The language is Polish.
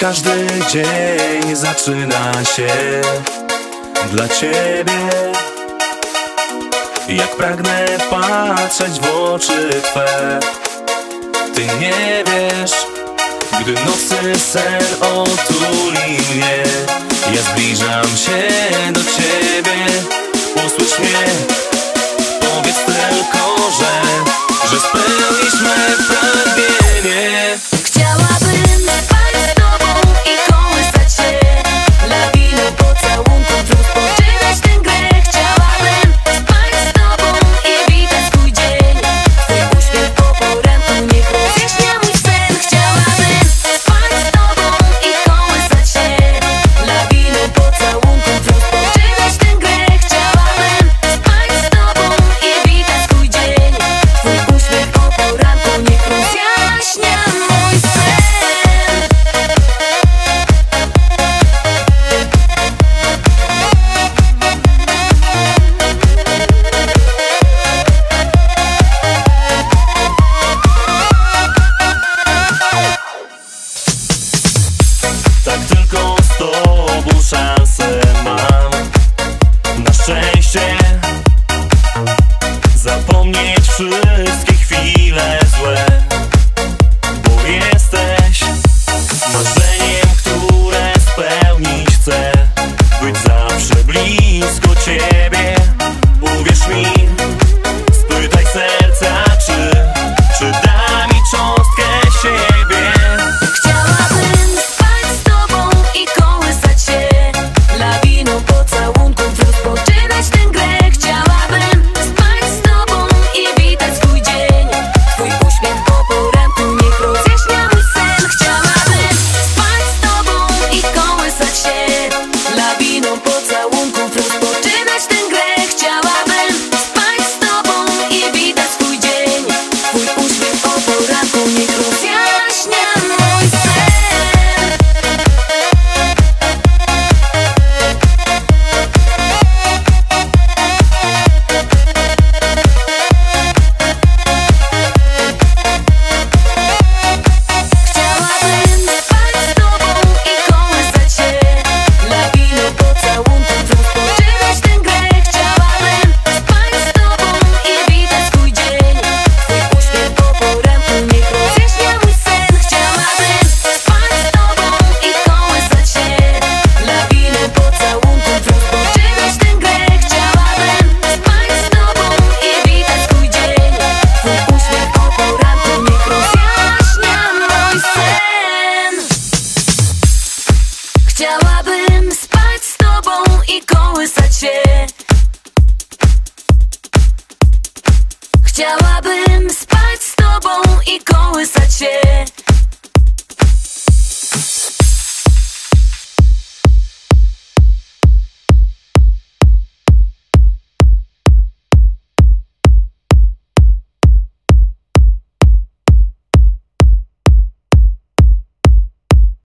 każdy dzień zaczyna się dla ciebie. Jak pragnę patrzeć w oczy Twe Ty nie wiesz, gdy nocny sen otuli mnie. Ja zbliżam się do ciebie, szansę mam. Na szczęście Chciałabym spać z tobą i kołysać się. Chciałabym spać z tobą i kołysać się.